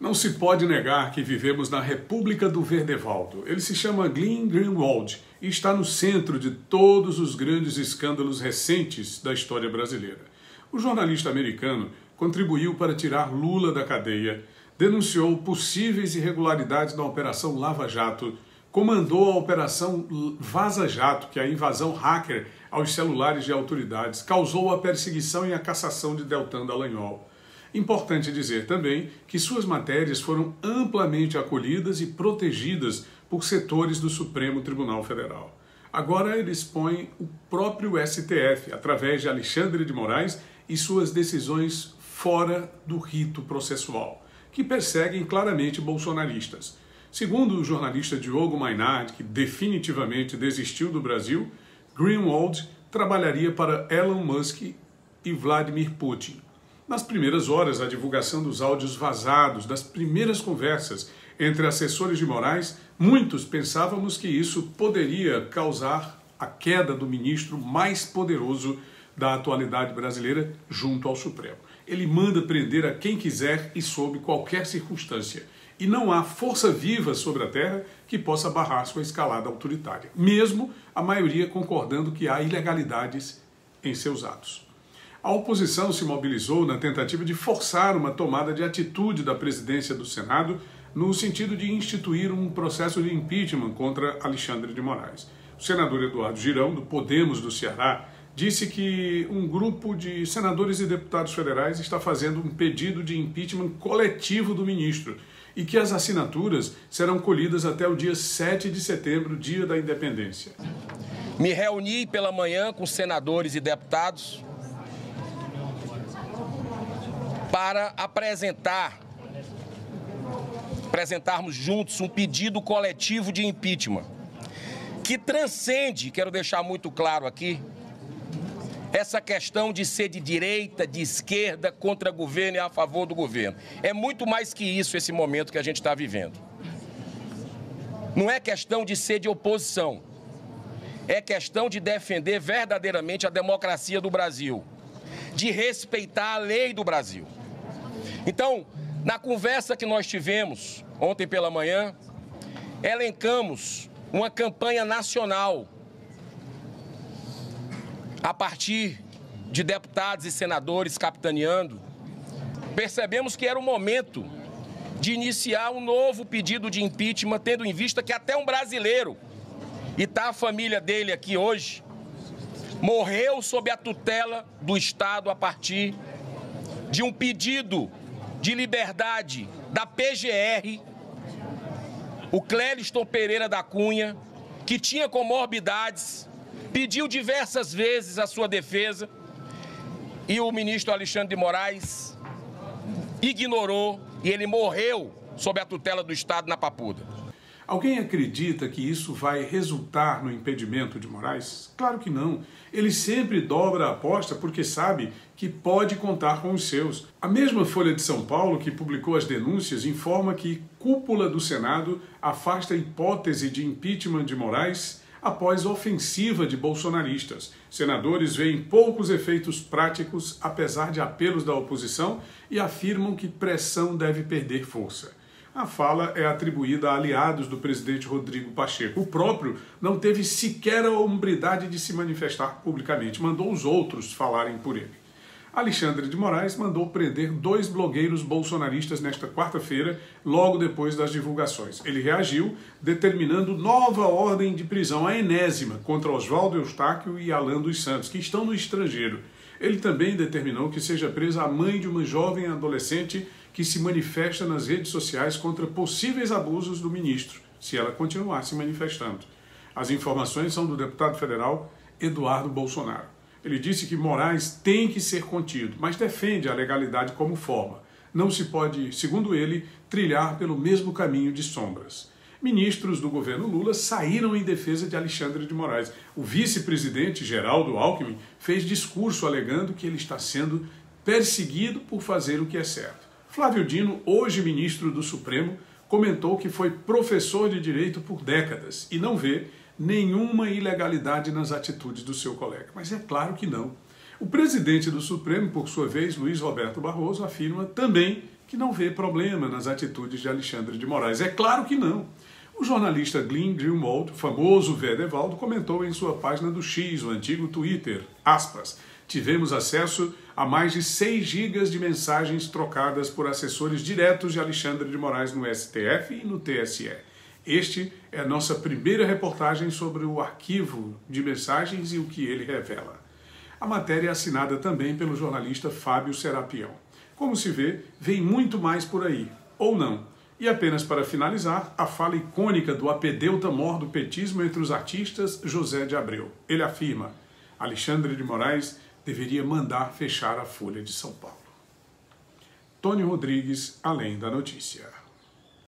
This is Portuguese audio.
Não se pode negar que vivemos na República do Verdevaldo. Ele se chama Glenn Greenwald e está no centro de todos os grandes escândalos recentes da história brasileira. O jornalista americano contribuiu para tirar Lula da cadeia, denunciou possíveis irregularidades na Operação Lava Jato, comandou a Operação Vaza Jato, que é a invasão hacker aos celulares de autoridades, causou a perseguição e a cassação de Deltan Dallagnol Importante dizer também que suas matérias foram amplamente acolhidas e protegidas por setores do Supremo Tribunal Federal. Agora ele expõe o próprio STF, através de Alexandre de Moraes e suas decisões fora do rito processual, que perseguem claramente bolsonaristas. Segundo o jornalista Diogo Mainardi, que definitivamente desistiu do Brasil, Greenwald trabalharia para Elon Musk e Vladimir Putin. Nas primeiras horas, a divulgação dos áudios vazados das primeiras conversas entre assessores de Moraes, muitos pensávamos que isso poderia causar a queda do ministro mais poderoso da atualidade brasileira junto ao Supremo. Ele manda prender a quem quiser e sob qualquer circunstância. E não há força viva sobre a terra que possa barrar sua escalada autoritária, mesmo a maioria concordando que há ilegalidades em seus atos. A oposição se mobilizou na tentativa de forçar uma tomada de atitude da presidência do Senado no sentido de instituir um processo de impeachment contra Alexandre de Moraes. O senador Eduardo Girão, do Podemos do Ceará, disse que um grupo de senadores e deputados federais está fazendo um pedido de impeachment coletivo do ministro e que as assinaturas serão colhidas até o dia 7 de setembro, dia da independência. Me reuni pela manhã com senadores e deputados para apresentar, apresentarmos juntos um pedido coletivo de impeachment, que transcende, quero deixar muito claro aqui, essa questão de ser de direita, de esquerda, contra governo e a favor do governo. É muito mais que isso esse momento que a gente está vivendo. Não é questão de ser de oposição. É questão de defender verdadeiramente a democracia do Brasil, de respeitar a lei do Brasil. Então, na conversa que nós tivemos ontem pela manhã, elencamos uma campanha nacional a partir de deputados e senadores capitaneando. Percebemos que era o momento de iniciar um novo pedido de impeachment, tendo em vista que até um brasileiro, e está a família dele aqui hoje, morreu sob a tutela do Estado a partir de um pedido de liberdade da PGR, o Clériston Pereira da Cunha, que tinha comorbidades, pediu diversas vezes a sua defesa e o ministro Alexandre de Moraes ignorou e ele morreu sob a tutela do Estado na Papuda. Alguém acredita que isso vai resultar no impedimento de Moraes? Claro que não. Ele sempre dobra a aposta porque sabe que pode contar com os seus. A mesma Folha de São Paulo, que publicou as denúncias, informa que cúpula do Senado afasta a hipótese de impeachment de Moraes após ofensiva de bolsonaristas. Senadores veem poucos efeitos práticos, apesar de apelos da oposição, e afirmam que pressão deve perder força. A fala é atribuída a aliados do presidente Rodrigo Pacheco. O próprio não teve sequer a hombridade de se manifestar publicamente, mandou os outros falarem por ele. Alexandre de Moraes mandou prender dois blogueiros bolsonaristas nesta quarta-feira, logo depois das divulgações. Ele reagiu, determinando nova ordem de prisão, a enésima, contra Oswaldo Eustáquio e Alan dos Santos, que estão no estrangeiro. Ele também determinou que seja presa a mãe de uma jovem adolescente que se manifesta nas redes sociais contra possíveis abusos do ministro, se ela continuar se manifestando. As informações são do deputado federal Eduardo Bolsonaro. Ele disse que Moraes tem que ser contido, mas defende a legalidade como forma. Não se pode, segundo ele, trilhar pelo mesmo caminho de sombras. Ministros do governo Lula saíram em defesa de Alexandre de Moraes. O vice-presidente Geraldo Alckmin fez discurso alegando que ele está sendo perseguido por fazer o que é certo. Flávio Dino, hoje ministro do Supremo, comentou que foi professor de direito por décadas e não vê nenhuma ilegalidade nas atitudes do seu colega. Mas é claro que não. O presidente do Supremo, por sua vez, Luiz Roberto Barroso, afirma também que não vê problema nas atitudes de Alexandre de Moraes. É claro que não. O jornalista Glenn Greenwald, famoso Vedevaldo, comentou em sua página do X, o antigo Twitter, aspas, tivemos acesso a mais de 6 gigas de mensagens trocadas por assessores diretos de Alexandre de Moraes no STF e no TSE. Este é a nossa primeira reportagem sobre o arquivo de mensagens e o que ele revela. A matéria é assinada também pelo jornalista Fábio Serapião. Como se vê, vem muito mais por aí, ou não. E apenas para finalizar, a fala icônica do apedeuta mor do petismo entre os artistas, José de Abreu. Ele afirma: Alexandre de Moraes deveria mandar fechar a Folha de São Paulo. Tony Rodrigues, Além da Notícia.